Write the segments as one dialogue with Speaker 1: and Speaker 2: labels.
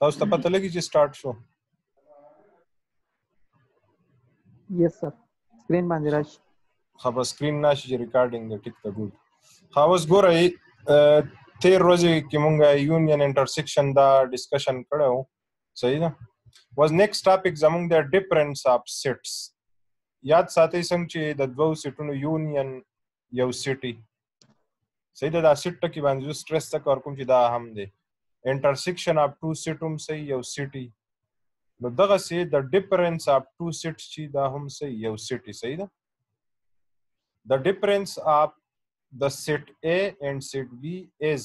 Speaker 1: تاسو ته پته لګی چې سٹارټ شو
Speaker 2: یس سر سکرین باندې راشي
Speaker 1: خو په سکرین ناشي چې ریکارډینګ دی ټیک ته ګډ خو اوس ګورئ تیر ورځې کې مونږه یونین انټرسیکشن دا ډیسکشن کړو صحیح ده واز نیکسټ ټاپک زمونږ د ډیفرنس اف سیټس یاد ساتئ څنګه چې د دوو سیټونو یونین یو سیټي صحیح ده دا سیټ ټکی باندې زه سټریس ته کار کوم چې دا هم دی انټرسیکشن اف ټو سیټ هم صحیح یو سیټي نو دغه سي د ډیفرنس اف ټو سیټ چې دا هم صحیح یو سیټي صحیح ده د ډیفرنس اف د سیټ A and سیټ B is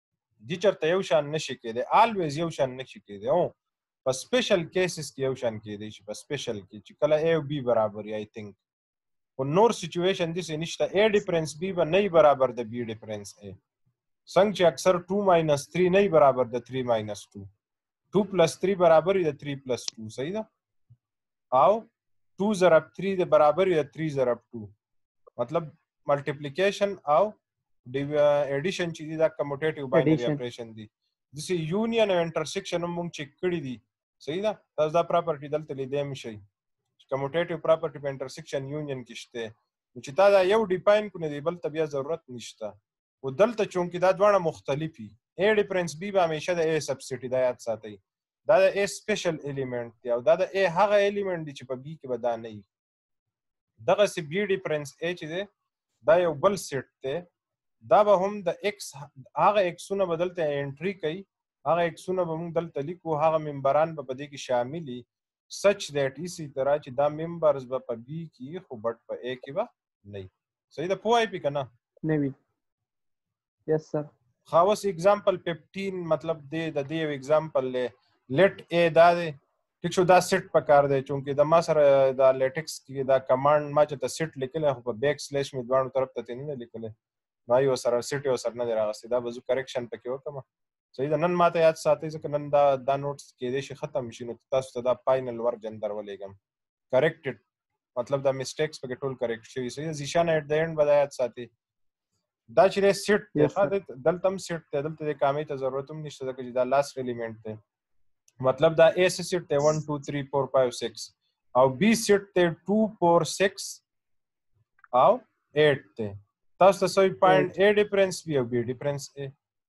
Speaker 1: دي چرته یو شان نشي کېدی الویز یو شان نشي کېدی او په سپیشل کیسز کې یو شان کېدی شي په سپیشل کې چې کله ای او بی برابر یا آی تھنک او نور سچویشن دي سي نشته ای ډیفرنس بی به نه برابر د بی ډیفرنس ای څنګه چې اکثر 2 3 نه برابر د 3 2 2 پلس 3 برابر دی 3 پلس 2 صحیح ده او 2 ضرب 3 دی برابر دی 3 ضرب 2 مطلب ملټیپلیکیشن او ایډیشن چې دی دا کموټیټیو باینری اپریشن دی د سی یونین او انټرسیکشن موږ چک کړی دی صحیح ده تاسو دا پراپرټی دلته لیدې مشي کموټیټیو پراپرټی په انټرسیکشن یونین کې شته چې تا دا یو ډیفاین کړی دی بل ته بیا ضرورت نشته او دلته چونکی دا دواړه مختلفي ای ډیفرنس بی به همیشه د ای سبسټي دا یاد ساتي دا د ای سپیشل الیمنت دی او دا د ای هغه الیمنت دی چې په بی کې به دا نه وي دغه سی بی ډیفرنس ای چې دی دا یو بل سیټ دی دا به هم د ایکس هغه ایکسونه به دلته انټری کوي هغه ایکسونه به موږ دلته لیکو هغه ممبران به په دې کې شاملي سچ دیټ اسی طرح چې دا ممبرز به په بی کې خو بټ په ای کې به نه صحیح ده پوه آی پی کنه
Speaker 2: نه وی یس سر
Speaker 1: خاص اگزامپل 15 مطلب دې د دې یو اگزامپل لې لیټ ای دا دی ټیک شو دا سیټ په کار دی چونکه د ما سره دا لیټکس کې دا کمانډ ما چې ته سیټ لیکل خو په بیک سلیش می دوانو طرف ته نه لیکل ما یو سره سیټ یو سره نه راغسته دا بزو کریکشن پکې وکم صحیح ده نن ماته یاد ساتي ځکه نن دا دا نوټس کې دې شي ختم شي نو تاسو ته دا فائنل ورجن درولېګم کریکټډ مطلب دا میسټیکس په ټول کریکټ شوی صحیح ده زیشان اټ د اند بدایات ساتي دا چې سیټ دی ښه دلته هم سیټ دی دلته د کامې ته ضرورت هم نشته ځکه چې دا لاس الیمنت دی مطلب دا اے سي سیټ دی 1 2 3 4 5 6 او بي سیټ دی 2 4 6 او 8 دی تاسو ته 0.8 ډیفرنس وی او بي ډیفرنس ای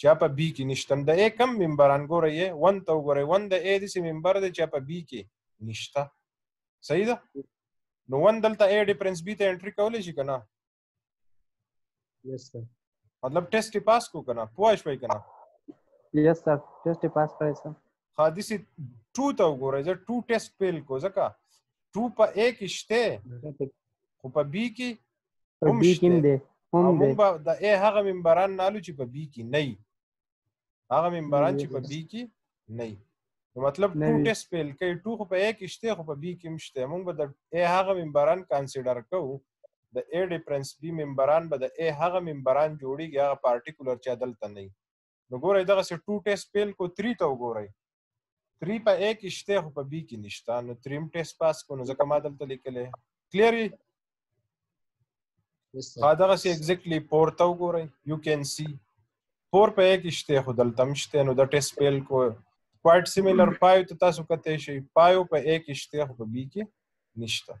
Speaker 1: چې په بي کې نشتم د ای کم ممبران ګوره یې ون ته وګوره ون د ای داسې ممبر دی چې په بي کې نشته صحیح ده نو ون دلته ای ډیفرنس بي ته انټري کولی شي
Speaker 3: که نه
Speaker 1: مطلب ټیسټ یې پاس کو که نه پوه شوئ که
Speaker 2: نه یس سر ټیسټ یې پاس کړی سر
Speaker 1: ها داسې ټو ته وګوره زه ټو ټیسټ پیل کو ځکه ټو په ای کې شته خو په بي کې
Speaker 2: په بي کې هم دی هم دی
Speaker 1: موږ به د ای هغه ممبران نه الو چې په بي کې نه وي هغه ممبران چې په بي کې نه وي نو مطلب
Speaker 2: ټو
Speaker 1: ټیسټ پیل کوي ټو خو په ای کې شته خو په بي کې هم شته موږ به د ای هغه ممبران کنسیډر کوو د ای ډیفرنس بي ممبران به د ای هغه ممبران جوړیږي هغه پارټیکولر چې دلته نه نو ګورئ دغسې ټو ټیسټ پیل کو تری ته وګورئ تری په اې کې شته خو په بي کې نشته نو تریم ټیسټ پاس کو نو ځکه ما دلته لیکلی
Speaker 3: کلیر یي
Speaker 1: ها دغسې اګزیکټلي فور ته وګورئ یو کین سی فور په اې کې شته خو دلته هم شته نو د ټیسټ پیل کو کوایټ سیمیلر پایو ته تاسو کتلی شئ پایو په اې کې شته خو په بي کې نشته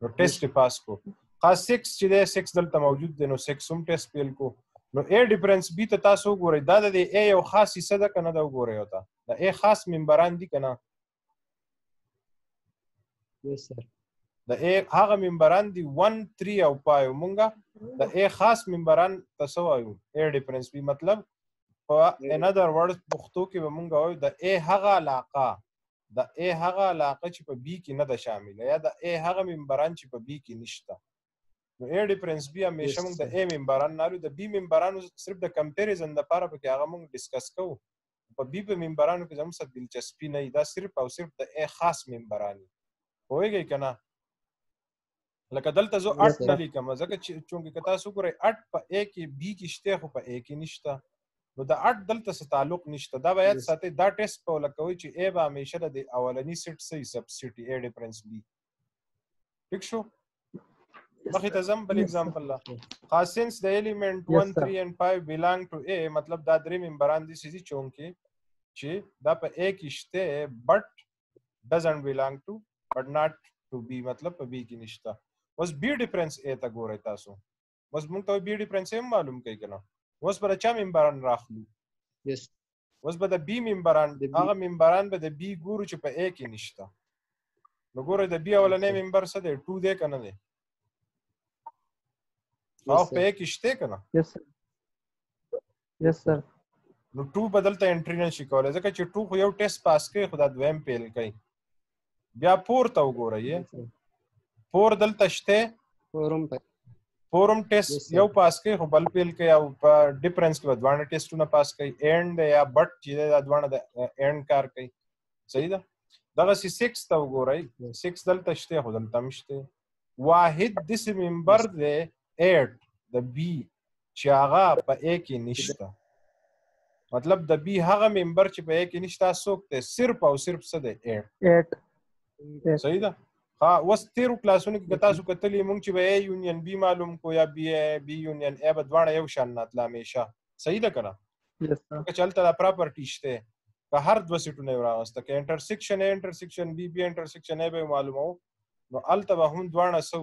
Speaker 1: نو ټیسټ یې پاس کو خا 6 چې دی 6 دلته موجود دی نو 6 هم ټیسټ پیل کو نو ای ډیفرنس بی ته تاسو وګورئ دا د ای یو خاص حصہ ده کنه دا وګورئ او دا د ای خاص ممبران دي کنه
Speaker 3: یس سر
Speaker 1: د ای هغه ممبران دي 1 3 او پایو مونږه د ای خاص ممبران تاسو وایو ای ډیفرنس بی مطلب په ان اذر ورډ پښتو کې به مونږ وایو د ای هغه علاقه د اې هغه علاقه چې په بي کې نه ده شامله یا د اې هغه ممبران چې په بي کې نشته نو اې ډیفرنس بي همیشه موږ د
Speaker 3: اې
Speaker 1: ممبران نه لرو د بي ممبرانو صرف د کمپیریزن لپاره پکې هغه موږ ډیسکس کوو په بي په ممبرانو کې زموږ څه دلچسپي نه دا صرف او صرف د اې خاص ممبران پوهیږئ که نه لکه دلته زه 8 نه لیکم ځکه چې چونګې که تاسو ګورئ 8 په ا کې بي کې شته خو په ا کې نشته نو دا 8 دلته څه تعلق نشته دا باید ساتي دا ټیسټ په لکوي چې ا به همیشه د اولنی سیټ سي سبسټي ا ډیفرنس بي ٹھیک شو مخې ته زم بل example لا خاص سنس د
Speaker 2: ایلیمنت
Speaker 1: 1 3 and 5 belong to a مطلب دا درې ممبران دي چې چونکه چې دا په ا کې شته بټ doesn't belong to but not to be مطلب په بي کې نشته اوس بي ډیفرنس ا ته ګورئ تاسو اوس موږ ته بي ډیفرنس هم معلوم کوي کنه اوس پر چا ممبران راخلو
Speaker 3: یس
Speaker 1: اوس به د بي ممبران هغه ممبران به د بي ګورو چې په ا کې نشته نو ګوره د بي اولنې ممبر څه دی 2 دی کنه دی او په ا کې شته کنه
Speaker 2: یس یس سر
Speaker 1: نو ټو بدلته انټری نه شي کولای ځکه چې ټو خو یو ټیسټ پاس کوي خو دا دویم پیل کوي بیا پور ته وګورئ پور دلته شته
Speaker 3: فورم په
Speaker 1: فورم ټیسټ یو پاس کوي خو بل پیل کوي او په ډیفرنس کې ودوانه ټیسټونه پاس کوي اینډ یا بټ چې دا دوانه د اینډ کار کوي صحیح ده دغه سی 6 ته وګورئ 6 دلته شته خو دلته مشته واحد دس ممبر دی 8 د بی چې هغه په ا کې نشته مطلب د بي هغه ممبر چې په ا کې نشته څوک ته صرف او صرف څه دی 8 صحیح ده ها اوس تیرو کلاسونو کې تاسو کتلې مونږ چې به ای یونین بی معلوم کو یا بی ای بی یونین ای به دواړه یو شان نه تل همیشه صحیح ده کنه که چلته دا پراپرټی شته که هر دوه سیټونه راوسته که انټرسیکشن انټرسیکشن بی بی انټرسیکشن ای به معلومو نو الته به هم دواړه سو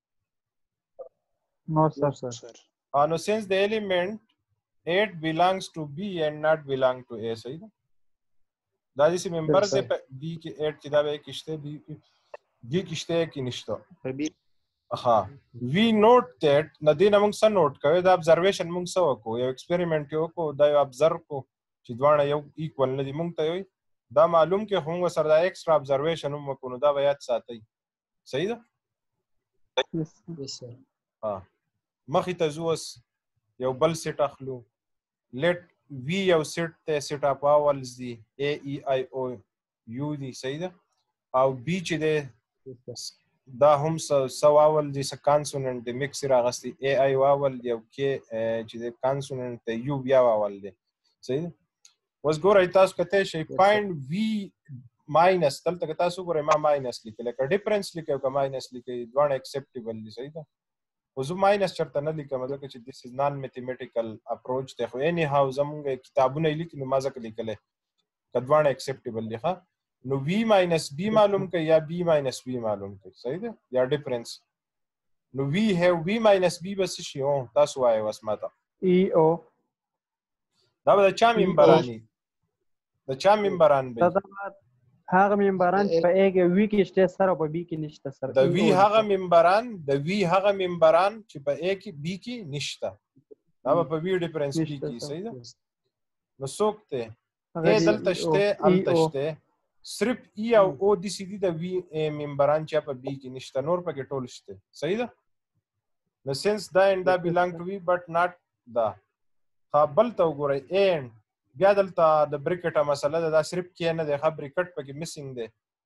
Speaker 2: No, sir. No, sir.
Speaker 3: sir.
Speaker 1: Uh, no, since the element 8 belongs to B and not belong to A, صحیح ده؟ دا دې سم ممبر دې په B کې 8 کې دا به کشته B کې B کشته کې نشته. ها وی نوټ دیټ نه دین موږ سره نوټ کوي دا ابزرویشن موږ سره وکړو یو ایکسپریمنت یو کو دا یو ابزرو کو چې دواړه یو ایکوال نه دي موږ ته یو دا معلوم کې هم سره دا ایکسترا ابزرویشن هم وکړو دا بیا ساتي صحیح ده
Speaker 2: Yes, sir.
Speaker 3: Yes, sir.
Speaker 1: مخې ته ځو اوس یو بل سیټ اخلو لیټ وی یو سیټ ته سیټ اپ اولز دی ای ای آی او یو دی صحیح ده او بی چې دی
Speaker 3: Yes, sir.
Speaker 1: دا هم سو اول دی س کانسوننت دی مکس راغستی ای آی واول دی او کې چې دی کانسوننت ته یو بیا واول دی صحیح ده اوس ګورئ تاسو کته شي پاینټ وی ماینس دلته تاسو ګورئ ما ماینس لیکل که ډیفرنس لیکو که ماینس لیکي دوه اکسپټیبل دي صحیح ده خو زه ماینس چرته نه لیکم ځکه چې دیس از نان میتھمیټیکل اپروچ دی خو اني هاو زمونږ کتابونه لیک نو ما ځکه لیکلی که دواړه اکسپټیبل دي ښه نو وی ماینس بی معلوم کړئ یا بی ماینس وی معلوم کړئ صحیح دی یا ډیفرنس نو وی هیو وی ماینس بی بس شي او تاسو وایي وس ماته
Speaker 2: ای او
Speaker 1: دا به د چا ممبرانی د چا ممبران به
Speaker 2: هغه ممبران چې په ایګه وی کې شته سره په بی کې نشته سره
Speaker 1: د وی هغه ممبران د وی هغه ممبران چې په ای کې بی کې نشته دا په وی ډیفرنس کې صحیح ده نو څوک ته دی دلته شته
Speaker 2: هلته
Speaker 1: شته صرف ای او او دي سي دي د وی ممبران چې په بي کې نشته نور پکې ټول شته صحیح ده نو سنس دا اند دا
Speaker 2: بیلانګ
Speaker 1: ټو وی بټ ناټ دا ها بل ته وګورئ اند بیا دلته د بریکټه مسله ده دا صرف کې نه ده ها بریکټ پکې میسنګ ده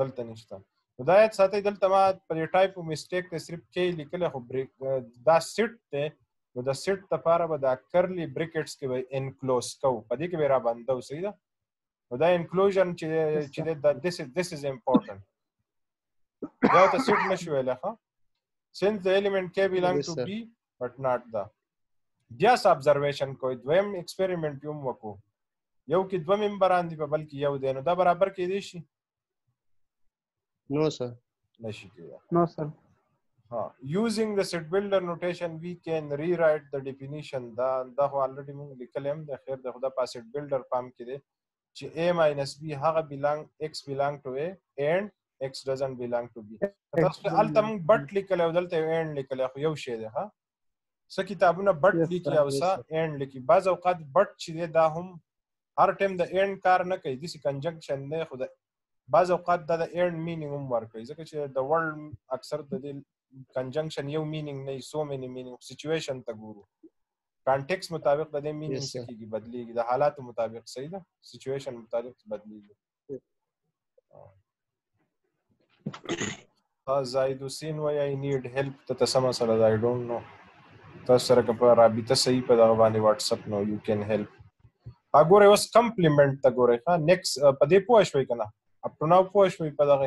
Speaker 1: دلته نشته نو دا یاد ساتئ دلته ما په دې ټایپ او میسټیک ته صرف کې لیکل خو بریک دا سیټ دی نو د سیټ لپاره به دا کرلی بریکټس کې به انکلوز کو په دې کې به را باندې او صحیح ده نو دا انکلوژن چې چې دا this is this is important دا ته سیټ نشو ویل ها since the element k belong to b بټ ناټ دا بیا څه ابزرویشن کوي دویم ایکسپریمنټ یوم وکړو یو کې دوه ممبران دي په بل کې یو دی نو دا برابر کې دی شي
Speaker 3: نو سر
Speaker 1: نشي کېږي
Speaker 2: نو سر
Speaker 1: ها یوزینګ د سیټ بلډر نوټیشن وی کین ری رائټ د ډیفینیشن دا دا خو الریډي موږ لیکل هم د خیر د خدا په سیټ بلډر پام کې دی چې a minus b هغه belong x belong to a and x doesn't belong to b تاسو ته الته موږ بټ لیکل او دلته and لیکل خو یو شی دی ها څه کتابونه بټ لیکي او څه and لیکي بعض اوقات بټ چې دی دا هم هر ټیم د and کار نه کوي داسې کنجنکشن دی خو د بعض اوقات دا د and مینینګ هم ورکوي ځکه چې د ورلډ اکثر د دې کنجنکشن یو مینینګ نه سو مینی مینینګ سچویشن ته ګورو کانټیکس مطابق د دې
Speaker 3: مینینګ څه
Speaker 1: کیږي بدلیږي د حالاتو مطابق صحیح ده سچويشن مطابق بدلیږي ها زاید حسین وای آی نیډ هیلپ ته تاسو ما سره آی ډونټ نو تاسو سره کوم رابطه صحیح په دغه باندې واتس اپ نو یو کین هیلپ اګوره اوس کمپلیمنت ته ګوره ها نیکس په دې پوه شوي کنه اپ ټو ناو پوه شوي په دغه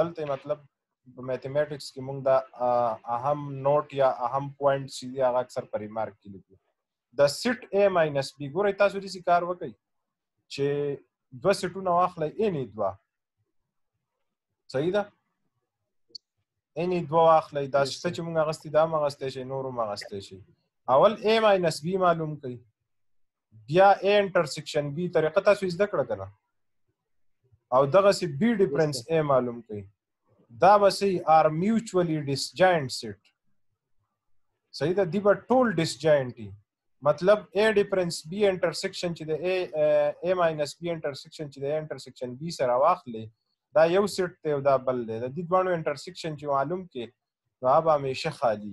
Speaker 1: دلته مطلب په میتھمیټکس کې موږ دا اهم نوټ یا اهم پوینټ چې دی هغه اکثر په ریمارک کې لیکو د سیټ ا ماینس بی ګورئ تاسو دې کار وکړئ چې دوه سیټونه واخلئ اني دوه صحیح ده اني دوه واخلئ دا
Speaker 3: څه
Speaker 1: چې موږ غستې دا مغستې شي نورو مغستې شي اول ا ماینس بی معلوم کړئ بیا ا انټرسیکشن بی طریقه تاسو زده کړه کنه او دغه سی بی ډیفرنس ا معلوم کړئ دا به سی ار میوچولی ډیسجاینټ سیټ صحیح ده دی به ټول ډیسجاینټ دي مطلب ا ډیفرنس بی انټرسیکشن چې د ا ا ماینس بی انټرسیکشن چې د انټرسیکشن بی سره واخلې دا یو سیټ دی او دا بل دی د دې دوه انټرسیکشن چې معلوم کې نو هغه همیشه خالی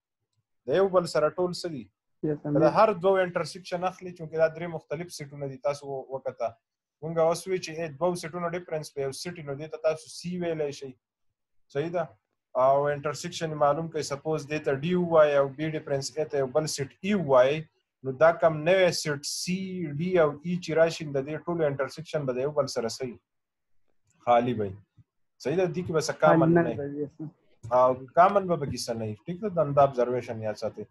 Speaker 1: د یو بل سره ټول
Speaker 2: څه
Speaker 1: دي د هر دوه انټرسیکشن اخلي چې دا درې مختلف سیټونه دي تاسو وکړه مونږ اوس وی چې دوه سیټونو ډیفرنس په یو سیټ نو دې ته تاسو سی ویلای شئ صحیح ده او انټرسیکشن معلوم کړئ سپوز دې ته ډي وای او بي ډیفرنس کې ته بل سیټ ای وای نو دا کم نوې سیټ سی ډي او ای چې راشي د دې ټولو انټرسیکشن به د یو بل سره صحیح خالی وي صحیح ده دې کې بس کامن نه او کامن به پکې سنې ټیک ده د اند ابزرویشن یا ساتي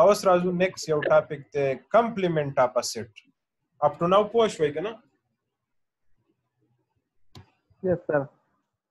Speaker 1: او سر راځو نیکس یو ټاپک ته کمپلیمنت اپ سیټ اپ ټو ناو پوښوي کنه یس سر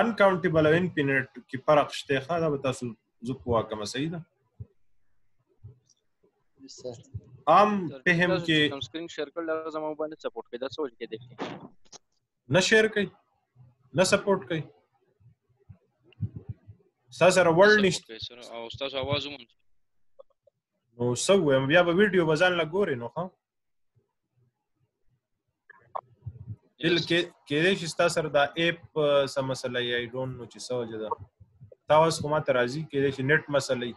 Speaker 1: انکاونټیبل او انفینټ کې فرق شته ښه دا به تاسو زه پوه کوم صحیح ده عام فهم کې
Speaker 4: کوم سکرین شیر کړل دا زمو باندې سپورټ کوي دا سوچ کې دي
Speaker 1: نه شیر کوي نه سپورټ کوي تاسو سره ورل نشته
Speaker 4: او تاسو आवाज هم
Speaker 1: نو سو بیا به ویډیو بزان لا ګوري نو ها ال کې کې دې شستا سر دا اپ سم مسله ای ډونټ نو چې سوجه ده تاسو کومه ترازی کې دې چې نت مسله ای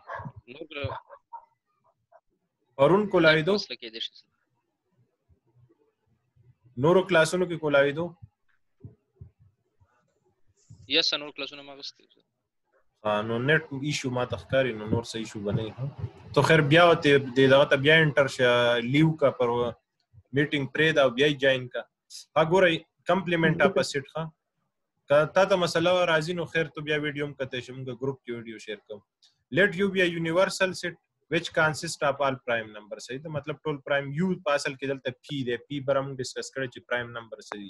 Speaker 1: پرون کولاوی دو نورو کلاسونو کې کولاوی دو
Speaker 4: یس نور کلاسونه ما غوښتي
Speaker 1: نو نت ایشو ما تخکاری نو نور صحیح شو بنه تو خیر بیا ته د دغه ته بیا انټر شه لیو کا پر میټینګ پرې دا بیا جوائن کا ها ګورې کمپلیمنټ اپ سیټ ها که تا ته مسله راځي نو خیر ته بیا ویډیو هم کته شم د ګروپ کې ویډیو شیر کوم لیټ یو بیا یونیورسل سیټ which consists of all prime numbers صحیح دا مطلب ټول prime u په اصل کې دلته p دی p برم ډیسکس کړی چې prime numbers دي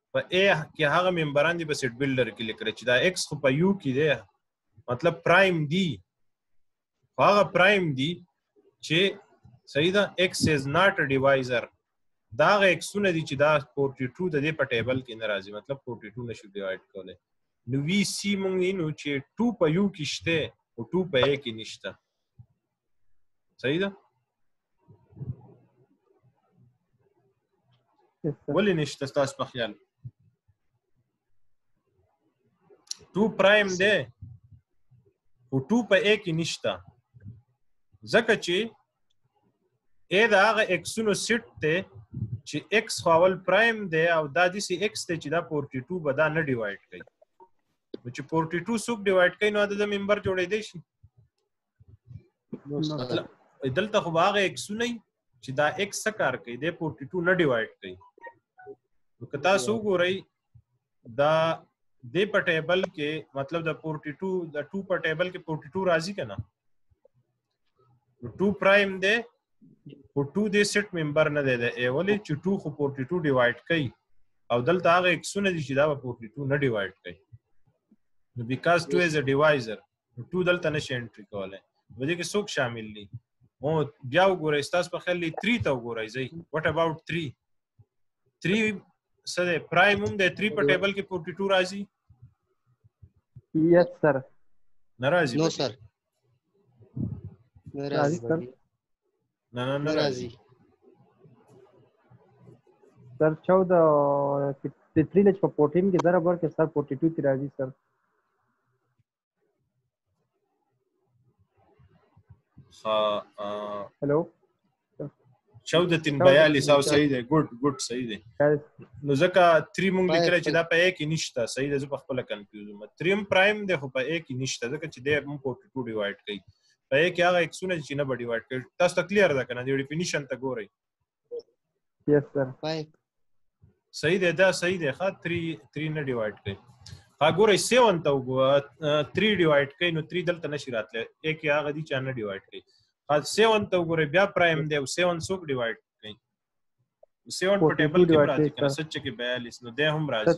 Speaker 1: په ا کې هغه ممبران دي په سیټ بلډر کې لیکل چې دا ایکس خو په یو کې دی مطلب پرایم دی هغه پرایم دی چې صحیح ده ایکس از ناٹ ا ډیوایزر دا غ ایکسونه دي چې دا 42 د دې په ټیبل کې نه راځي مطلب 42 نشو ډیوایډ کولای نو وی سی مونږ نو چې 2 په یو کې شته او 2 په ا کې نشته صحیح ده ولې نشته تاسو په خیال 2 پرایم دی او 2 په ا کې نشته ځکه چې ا دا هغه ایکسونو سیټ ته چې ایکس خواول پرایم دی او دا د سی ایکس ته چې دا 42 به دا نه ډیوایډ کوي نو چې 42 څوک ډیوایډ کوي نو دا د ممبر جوړې دی شي دلته خو هغه ایکسونه چې دا ایکس څه کار کوي د 42 نه ډیوایډ کوي نو که تاسو وګورئ دا د په ټیبل کې مطلب د 42 د 2 په ټیبل کې 42 راځي کنه نو 2 پرایم دی خو 2 د سیټ ممبر نه دی دی ولې چې 2 خو 42 ډیوایډ کوي او دلته هغه ایکسونه دي چې دا 42 نه ډیوایډ کوي نو بیکاز 2 از ا ډیوایزر ټو دلته نشي انټری کولای ودې کې څوک شامل دي او بیا وګورئ تاسو په خیال لې 3 ته وګورئ زی واټ اباوټ 3 3 سره پرایم هم د 3 په ټیبل کې 42 راځي
Speaker 2: یس سر
Speaker 1: ناراضي
Speaker 3: نو
Speaker 2: سر
Speaker 3: ناراضي
Speaker 1: نه نه نه
Speaker 3: راځي
Speaker 2: سر 14 چې تتری لچ په پروتین کې ضرب ورکړي سر 42 کې راځي سر
Speaker 1: ها
Speaker 2: هلو
Speaker 1: 14 تن 42 او صحیح دی ګډ ګډ صحیح دی نو ځکه 3 مونږ لیکل چې دا په 1 کې نشته صحیح دی زه په خپل کنفیوز یم 3 پرایم دی خو په 1 کې نشته ځکه چې د مونږ په 2 ډیوایډ کړي په یې کې هغه ایکسونه چې نه به ډیوایډ کړي تاسو ته کلیر ده کنه دی ډیفینیشن ته ګورئ
Speaker 2: یس سر
Speaker 1: صحیح دی دا صحیح دی ښه 3 3 نه ډیوایډ کړي ها ګورئ 7 ته وګوره 3 ډیوایډ کړي نو 3 دلته نشي راتلی یې کې هغه دي چې نه ډیوایډ کړي ها 7 ته وګوره بیا پرایم دی او 7 څوک ډیوایډ کړي 7 په ټیبل کې راځي کنه سچ کې 42 نو ده هم راځي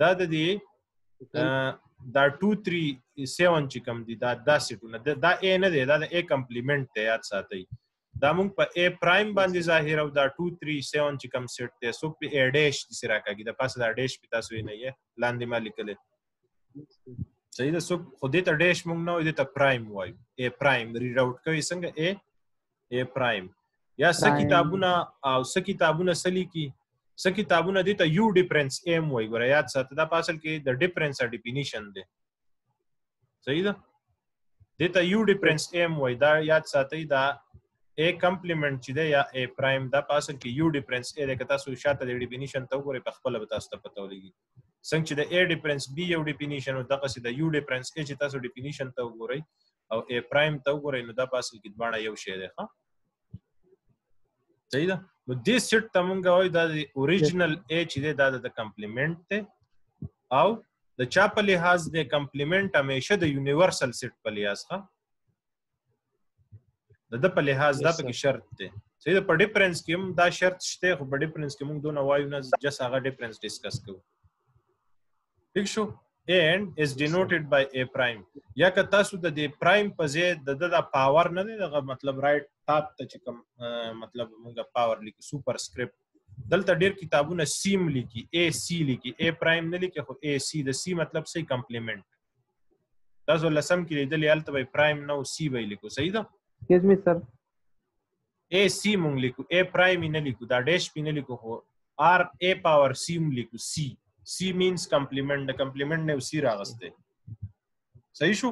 Speaker 1: دا د دې دا 2 3 7 چې کوم دي دا دا سیټونه دا ا نه دی دا د ا کمپلیمنت ته یاد ساتي دا موږ په ا پرایم باندې ظاهر او دا 2 3 7 چې کوم سیټ ته سو په ا ډیش د سره کاږي د پاسه دا ډیش په تاسو نه یې لاندې ما لیکل صحیح ده سو خو دې ته ډیش موږ نه دې ته پرایم وایو ا پرایم ری راوټ کوي څنګه ا اے پرایم یا
Speaker 2: څه
Speaker 1: کتابونه او څه کتابونه سلی کی څه کتابونه دي ته یو ډیفرنس ایم وای ګره یاد ساته دا په اصل کې د ډیفرنس ا ډیفینیشن دی صحیح ده د ته یو ډیفرنس ایم وای دا یاد ساتي دا ا کمپلیمنٹ چې ده یا ا پرایم دا په اصل کې یو ډیفرنس ا ده که تاسو شاته د ډیفینیشن ته وګورئ په خپل به تاسو ته پته ولګي څنګه چې د ا ډیفرنس بی یو ډیفینیشن او دغه سي د یو ډیفرنس ا چې تاسو ډیفینیشن ته وګورئ او ا پرایم ته وګورئ نو دا په اصل کې دواړه یو شی دی ښه صحیح ده نو دې سیټ ته مونږ وایو دا د اوریجنل ا چې دی دا د کمپلیمنټ دی او د چا په لحاظ د کمپلیمنټ همیشه د یونیورسل سیټ په لحاظ ښه د د په لحاظ دا پکې شرط دی صحیح ده په ډیفرنس کې هم دا شرط شته خو په ډیفرنس کې مونږ دونه وایو نه جس هغه ډیفرنس ډیسکس کوو ٹھیک شو and is denoted by a prime یا که تاسو د دې پرایم په ځای د د د پاور نه دی دغه مطلب رائټ ټاپ ته چې کوم مطلب موږ پاور لیکو سوپر سکرپټ دلته ډیر کتابونه سیم لیکي اے سی لیکي اے پرایم نه لیکي خو اے سی د سی مطلب سي کمپلیمنت تاسو لسم کې لیدلې الته به پرایم نه او سی به لیکو صحیح ده
Speaker 2: یس می سر
Speaker 1: ای سی مونږ لیکو ای پرایم نه لیکو دا ډیش پی نه لیکو خو ار ای پاور سی مونږ لیکو سی سی مینز کمپلیمنٹ د کمپلیمنٹ نه سی راغسته صحیح شو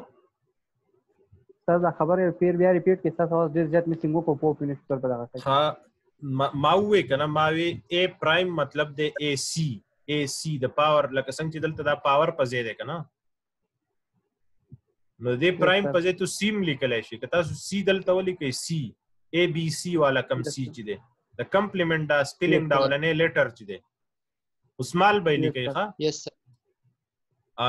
Speaker 2: تاسو دا خبره پیر بیا ریپیټ کې تاسو اوس ډیر زیات میسنګ وکړو په پینې ستر په دغه څه
Speaker 1: ها ما وې کنه ما وې ای پرایم مطلب د ای سی ای سی د پاور لکه څنګه چې دلته دا پاور په ځای دی کنه نو دې پرایم په ځای ته سیم لیکلای شي که تاسو سی دلته ولیکئ سی ای بی سی والا کم سی چې دی د کمپلیمنټ دا سپیلینګ دا ولنې لیټر چې دی عثمان به لیکي ښا
Speaker 5: یس سر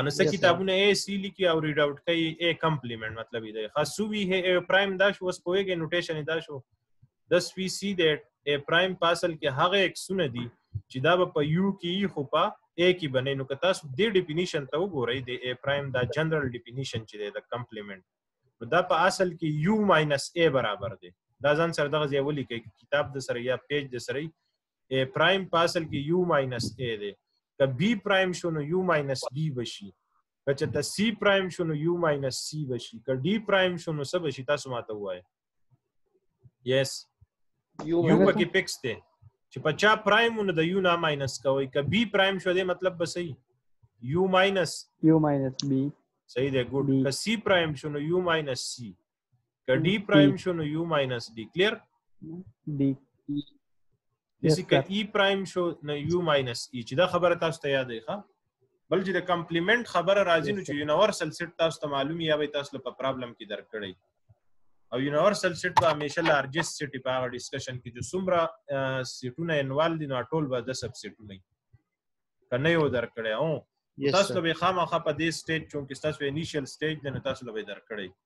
Speaker 5: نو څه
Speaker 1: کتابونه اے سی لیکي او ریډ اوټ کوي اے کمپلیمنټ مطلب دی خاصوي هي اے پرایم دا شو اوس پويږي نوټیشن دا شو دس وی سی د ای پرایم په اصل کې هغه عکسونه دي چې دا په یو کې خو په ای کې بنې نو که تاسو دې ډیفینیشن ته وګورئ د ای پرایم دا جنرال ډیفینیشن چې دی د کمپلیمنت نو دا په اصل کې یو ماینس ای برابر دی دا ځان سره دغه ځای ولیکئ کتاب د سره یا پیج د سره ا پرایم په اصل کې یو ماینس ا دی که بی پرایم شو نو یو ماینس بی بشي که چې ته سی پرایم شو نو یو ماینس سی بشي که ډی پرایم شو نو څه بشي تاسو ماته وایي یس
Speaker 5: یو
Speaker 1: پکې فکس دی چې په چا پرایم نو د یو نه ماینس کوي که بی پرایم شو دی مطلب به صحیح یو ماینس
Speaker 2: یو ماینس بی
Speaker 1: صحیح دی ګډ که سی پرایم شو نو یو ماینس سی که ډي پرایم شو نو یو ماینس ډي کلیر ډي
Speaker 2: یسي
Speaker 1: که ای پرایم شو نو یو ماینس ای چې دا خبره تاسو ته یادې ښه بل چې د کمپلیمنت خبره راځي نو چې یونیورسل سیټ تاسو ته معلوم یا به تاسو په پرابلم کې درک کړئ او یونیورسل سیټ به همیشه لارجست سیټ په هغه ډیسکشن کې چې څومره سیټونه انوال دي نو ټول به د سب سیټونه کنه یو درک کړی
Speaker 5: او
Speaker 1: تاسو به خامخا په دې سټیج چونکه تاسو انیشل سټیج نه
Speaker 5: تاسو به درک
Speaker 1: کړی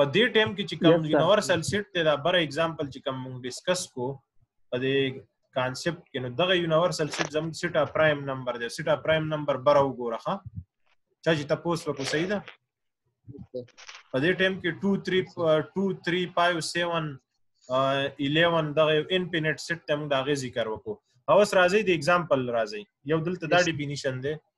Speaker 1: په دې ټیم کې چې کوم یونیورسل سیټ ته دا بر اگزامپل چې کوم موږ ډیسکس کو په دې کانسپټ کې نو دغه یونیورسل سیټ زموږ سیټا پرایم نمبر دی سیټا پرایم نمبر بر وګوره ښه چا چې تاسو وکړو صحیح ده په دې ټیم کې 2 3 2 3 5 7 11 دغه انفینټ سیټ ته موږ دا غي ذکر وکړو اوس راځي د اگزامپل راځي یو دلته دا ډیفینیشن دی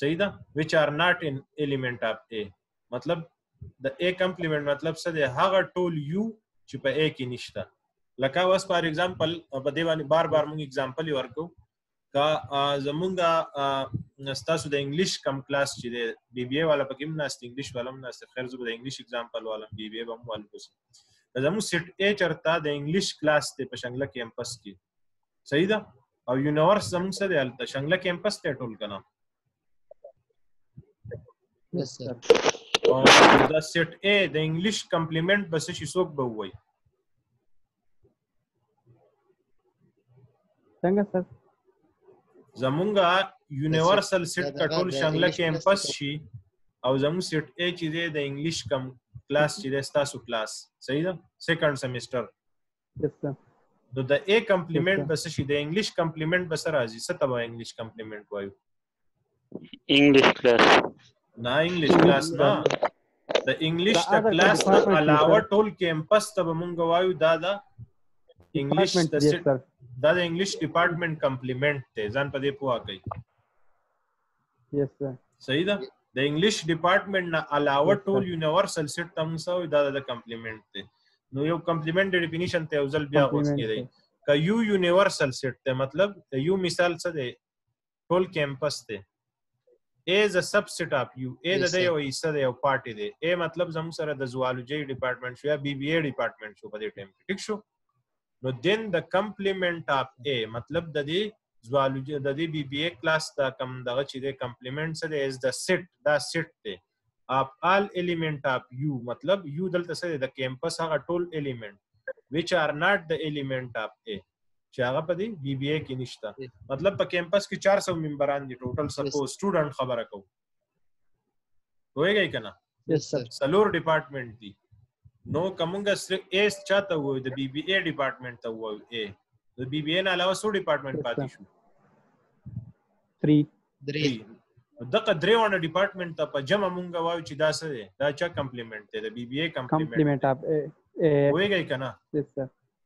Speaker 1: صحیح ده which are not an element of A مطلب د A complement مطلب څه دی هغه ټول U چې په A کې نشته لکه واس فار ایگزامپل په دې باندې بار بار موږ ایگزامپل ورکو کا زمونږه ستاسو د انګلیش کم کلاس چې دی بی بی والا پکې هم ناست انګلیش والا هم ناست خیر زه به د انګلیش ایگزامپل والا بی بی هم والا کوم زمو سیټ ا چرته د انګلیش کلاس ته په شنګله کیمپس کې صحیح ده او یونیورس زموږ څه دی هلته شنګله کیمپس دی ټول که
Speaker 5: نه یس سر
Speaker 1: او دا سیټ ای د انګلیش کمپلیمنټ به څه شي څوک به ووایي
Speaker 2: څنګه سر
Speaker 1: زمونږه یونیورسل سیټ
Speaker 5: دا- دا-
Speaker 1: کټول
Speaker 5: دا
Speaker 1: شنګله
Speaker 5: English
Speaker 1: کیمپس
Speaker 5: class ته-
Speaker 1: شي او زموږ سیټ ای چې دی د انګلیش کم کلاس چې دی ستاسو کلاس صحیح ده سیکنډ سمستر
Speaker 2: یس سر
Speaker 1: نو د ا
Speaker 2: کمپلیمنت
Speaker 1: بس شي د انګلیش کمپلیمنت بس راځي څه ته وایي انګلیش کمپلیمنت وایو
Speaker 6: انګلیش کلاس
Speaker 1: نه انګلیش کلاس نه د انګلیش د کلاس نه علاوه ټول کیمپس ته مونږ وایو دا دا انګلیش د دا د انګلیش ډپارټمنټ کمپلیمنت ته ځان په دې پوها کوي
Speaker 2: یس سر
Speaker 1: صحیح ده د انګلیش ډپارټمنټ نه علاوه ټول یونیورسل سیټ تم سو دا د کمپلیمنت دی نو یو کمپلیمنت ډیفینیشن ته ځل بیا غوښ کیږي که یو یونیورسل سیټ ته مطلب یو مثال څه دی ټول کیمپس ته ای ز سب سیټ اپ یو ای د
Speaker 5: دی
Speaker 1: او ایسه دی او پارټي دی ای مطلب زمو سره د زوالوجي ډپارټمنټ شو یا بی بی ای ډپارټمنټ شو په دې ټیم کې ټیک شو نو دین د کمپلیمنت اف ا مطلب د دې زوالوجی د دې بی بی ا کلاس دا کم دغه چې د کمپلیمنت سره از د سیټ دا سیټ دی اف ال الیمنت اف یو مطلب یو دلته سره د کیمپس هغه ټول الیمنت which are not the element of a چې هغه په دې بی بی ا کې نشته مطلب په کیمپس کې 400 ممبران دي ټوټل سپوز سټوډنټ خبره کوو وایګی کنه
Speaker 2: یس سر
Speaker 1: سلور ډپارټمنټ دی نو کومګه صرف ایس چاته وو د بی بی ای ډپارټمنټ ته وو ای د بی بی ای نه علاوه سو ډپارټمنټ پاتې شو
Speaker 2: 3
Speaker 5: درې
Speaker 1: دغه درې ونه ډپارټمنټ ته په جمع مونږ وایو چې دا څه دی دا چا کمپلیمنټ دی د بی بی ای
Speaker 2: کمپلیمنټ کمپلیمنټ اپ
Speaker 1: وایګی کنه
Speaker 2: یس سر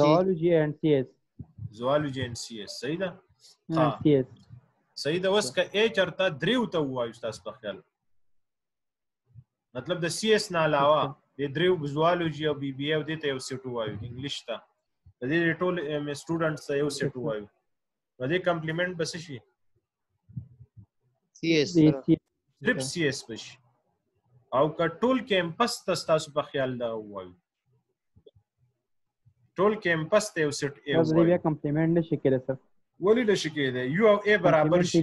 Speaker 1: زوالوجي اینډ سی اس زوالوجي اینډ سی اس صحیح ده ها
Speaker 2: سی اس
Speaker 1: صحیح ده اوس که ای چرته دریو ته وایو تاسو په خیال مطلب د سی اس نه علاوه د دریو زوالوجي او بي بي او د ته یو سیټ وایو انګلیش ته د دې ټول ایم سټوډنټس یو سیټ وایو نو دې کمپلیمنت بس شي
Speaker 5: سی
Speaker 2: اس
Speaker 1: صرف سی اس بش او که ټول کیمپس ته تاسو په خیال دا وایي ټول کیمپس ته یو سټ ای وایي
Speaker 2: بیا کمپلیمنت نشي کېدای سر
Speaker 1: ولې نشي کېدای یو او ای برابر شي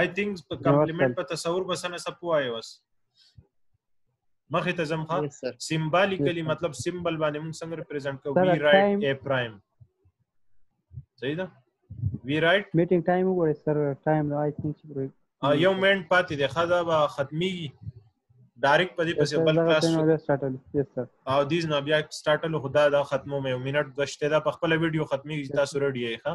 Speaker 1: آی تھنک په کمپلیمنت په تصور بس نه سپوای وس مخه ته زم
Speaker 5: ها
Speaker 1: سیمبالیکلی مطلب سیمبل باندې موږ څنګه ریپرزینټ کوو وی رائټ ا پرایم صحیح ده وی رائټ
Speaker 2: میټینګ ټایم وګورئ سر ټایم نو آی تھنک چې
Speaker 1: یو منټ پاتې دی خدا به ختمي ډایرک په دې پسې بل کلاس شو او دیز نه بیا سٹارټل خدا دا ختمو مې منټ دشته دا په خپل ویډیو ختمي تاسو ریډي یې ښا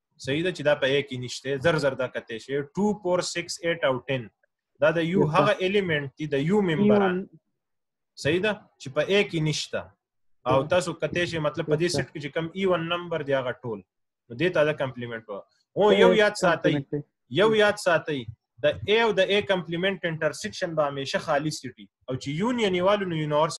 Speaker 1: صحیح ده چې دا په ا کې نشته زر زر دا کته شي 2 4 6 8 او 10 دا د
Speaker 2: یو
Speaker 1: هغه الیمنت دی د یو ممبران صحیح ده چې په ا کې نشته او تاسو کته شي مطلب په دې سیټ کې چې کم ای 1 نمبر دی هغه ټول نو دې ته دا کمپلیمنت وو او یو یاد ساتي یو یاد ساتي د ا او د ا کمپلیمنت انټرسیکشن به همیشه خالص سټي او چې یونین یوالو نو یونیورس